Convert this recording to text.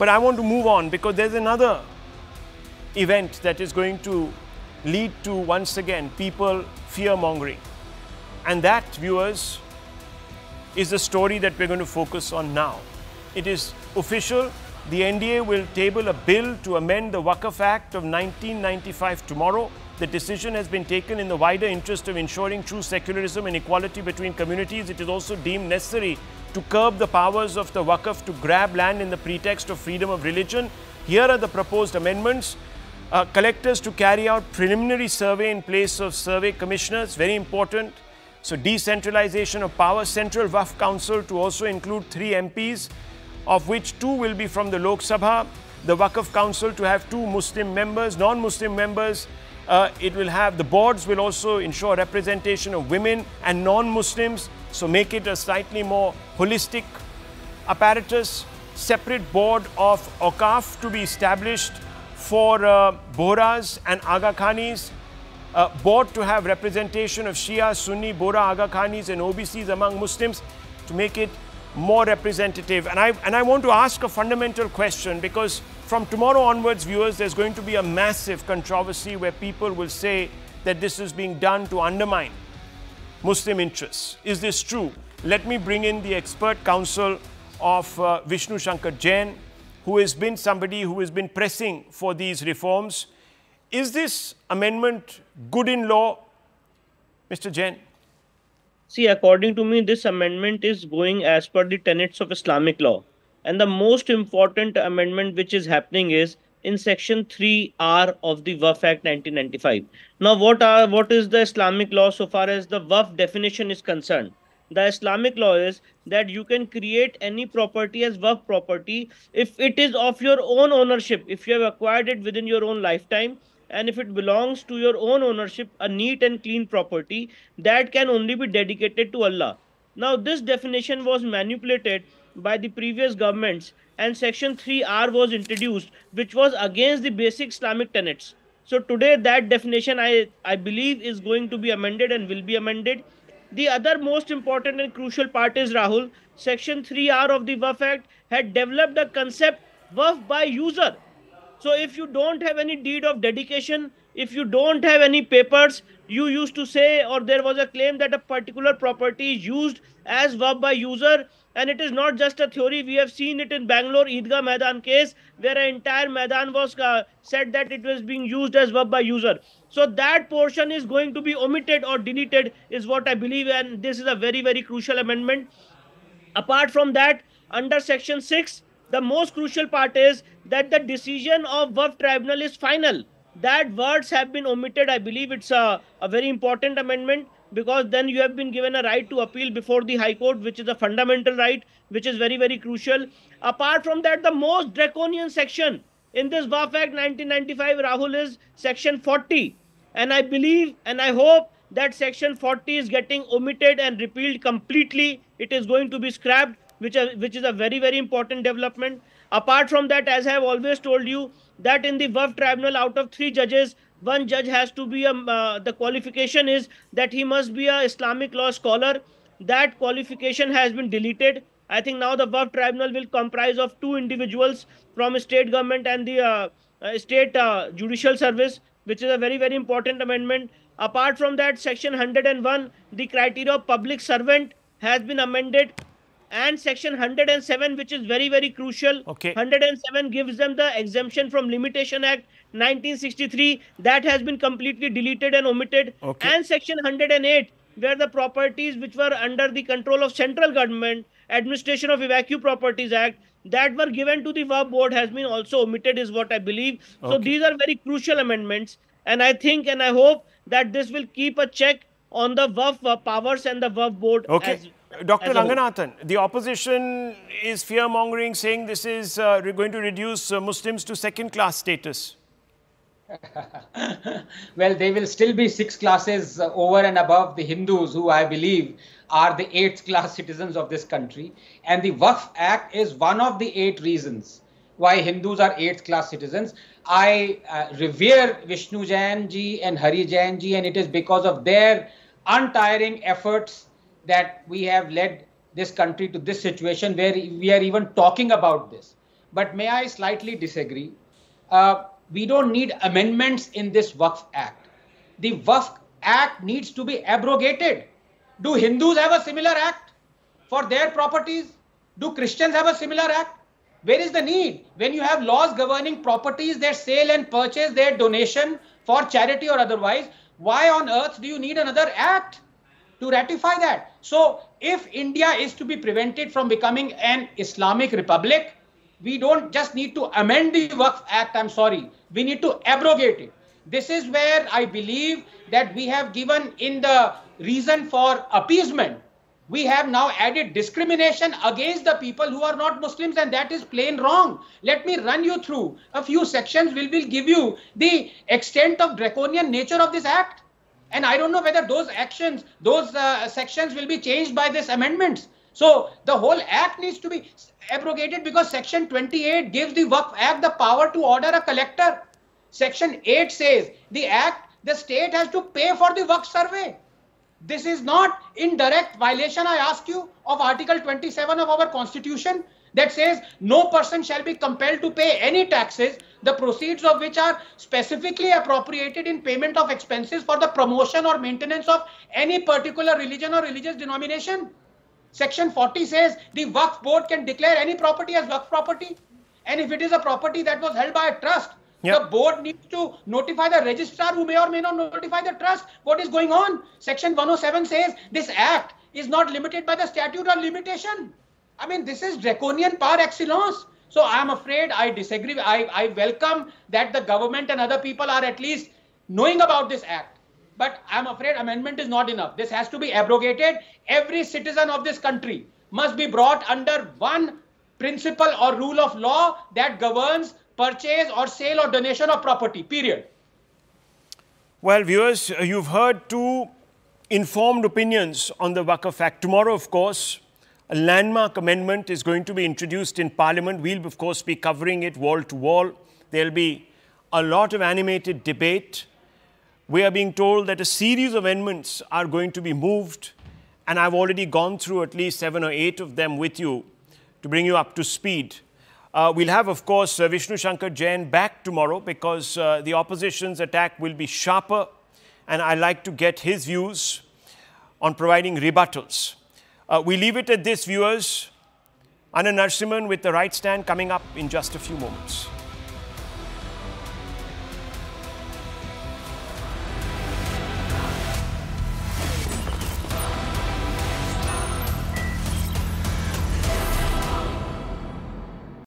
But I want to move on because there's another event that is going to lead to once again people fear mongering. And that, viewers, is the story that we're going to focus on now. It is official. The NDA will table a bill to amend the Waqf Act of 1995 tomorrow. The decision has been taken in the wider interest of ensuring true secularism and equality between communities. It is also deemed necessary to curb the powers of the Waqf to grab land in the pretext of freedom of religion. Here are the proposed amendments. Uh, collectors to carry out preliminary survey in place of survey commissioners, very important. So decentralization of power, Central Waqf Council to also include three MPs, of which two will be from the Lok Sabha. The Waqf Council to have two Muslim members, non-Muslim members uh, it will have, the boards will also ensure representation of women and non-Muslims, so make it a slightly more holistic apparatus. Separate board of Awqaf to be established for uh, and Aga Khanis. Uh, board to have representation of Shia, Sunni, Bohra, Aga Khanis and OBCs among Muslims to make it more representative. And I, and I want to ask a fundamental question because from tomorrow onwards, viewers, there's going to be a massive controversy where people will say that this is being done to undermine Muslim interests. Is this true? Let me bring in the expert counsel of uh, Vishnu Shankar Jain, who has been somebody who has been pressing for these reforms. Is this amendment good in law? Mr. Jain? See, according to me, this amendment is going as per the tenets of Islamic law. And the most important amendment which is happening is in section 3r of the Waqf Act 1995. Now, what are what is the Islamic law so far as the Waqf definition is concerned? The Islamic law is that you can create any property as Waqf property if it is of your own ownership, if you have acquired it within your own lifetime, and if it belongs to your own ownership, a neat and clean property, that can only be dedicated to Allah. Now, this definition was manipulated by the previous governments and section 3r was introduced which was against the basic islamic tenets. So today that definition i i believe is going to be amended and will be amended. The other most important and crucial part is rahul section 3r of the waqf act had developed a concept waqf by user. So if you don't have any deed of dedication if you don't have any papers you used to say or there was a claim that a particular property is used as waqf by user and it is not just a theory. We have seen it in Bangalore Eidgah Maidan case where an entire Maidan was uh, said that it was being used as waqf by user. So that portion is going to be omitted or deleted is what I believe and this is a very very crucial amendment. Apart from that under section 6 the most crucial part is that the decision of Waqf tribunal is final. That words have been omitted. I believe it's a, a very important amendment because then you have been given a right to appeal before the high court which is a fundamental right which is very very crucial. Apart from that the most draconian section in this waqf act 1995 rahul is section 40 and i believe and i hope that section 40 is getting omitted and repealed completely. It is going to be scrapped which, are, which is a very very important development. Apart from that as i have always told you that in the waqf tribunal out of three judges one judge has to be a uh, the qualification is that he must be a islamic law scholar. That qualification has been deleted. I think now the waqf tribunal will comprise of two individuals from state government and the uh, uh, state uh, judicial service which is a very very important amendment. Apart from that section 101 the criteria of public servant has been amended and section 107 which is very very crucial. Okay. 107 gives them the exemption from limitation act 1963 that has been completely deleted and omitted. Okay. and section 108 where the properties which were under the control of central government administration of evacuee properties act that were given to the Waqf board has been also omitted is what i believe. So these are very crucial amendments. And i think and i hope that this will keep a check on the Waqf uh, powers and the Waqf board okay. as, Dr. Ranganathan, the opposition is fear mongering, saying this is uh, going to reduce uh, Muslims to second class status. well, they will still be six classes uh, over and above the Hindus, who I believe are the eighth class citizens of this country. And the Waqf Act is one of the eight reasons why Hindus are eighth class citizens. I uh, revere Vishnu Jain ji and Hari Jain ji, and it is because of their untiring efforts that we have led this country to this situation where we are even talking about this. but may I slightly disagree? Uh, we don't need amendments in this Waqf Act. The Waqf Act needs to be abrogated. Do Hindus have a similar act for their properties? Do Christians have a similar act? Where is the need? When you have laws governing properties, their sale and purchase, their donation for charity or otherwise, why on earth do you need another act to ratify that? So, if India is to be prevented from becoming an Islamic republic, we don't just need to amend the Waqf Act, I'm sorry, we need to abrogate it. This is where I believe that we have given in the reason for appeasement we have now added discrimination against the people who are not Muslims, and that is plain wrong. Let me run you through a few sections. We will give you the extent of draconian nature of this act. And I don't know whether those actions, those uh, sections will be changed by this amendments. So the whole act needs to be abrogated because section 28 gives the Waqf Act the power to order a collector. Section 8 says the act, the state has to pay for the Waqf survey. This is not in direct violation, I ask you, of Article 27 of our Constitution that says no person shall be compelled to pay any taxes, the proceeds of which are specifically appropriated in payment of expenses for the promotion or maintenance of any particular religion or religious denomination. Section 40 says the Waqf board can declare any property as Waqf property. And if it is a property that was held by a trust, Yep. The board needs to notify the registrar who may or may not notify the trust what is going on. Section 107 says this act is not limited by the statute or limitation. I mean, this is draconian par excellence. So I'm afraid I disagree. I, I welcome that the government and other people are at least knowing about this act. But I'm afraid amendment is not enough. This has to be abrogated. Every citizen of this country must be brought under one principle or rule of law that governs purchase or sale or donation of property, period. Well, viewers, uh, you've heard two informed opinions on the Waqf Act. Tomorrow, of course, a landmark amendment is going to be introduced in Parliament. We'll, of course, be covering it wall to wall. There'll be a lot of animated debate. We are being told that a series of amendments are going to be moved, and I've already gone through at least seven or eight of them with you to bring you up to speed. Uh, we'll have, of course, uh, Vishnu Shankar Jain back tomorrow because uh, the opposition's attack will be sharper and I'd like to get his views on providing rebuttals. Uh, we leave it at this, viewers. Anand Narasimhan with the right stand coming up in just a few moments.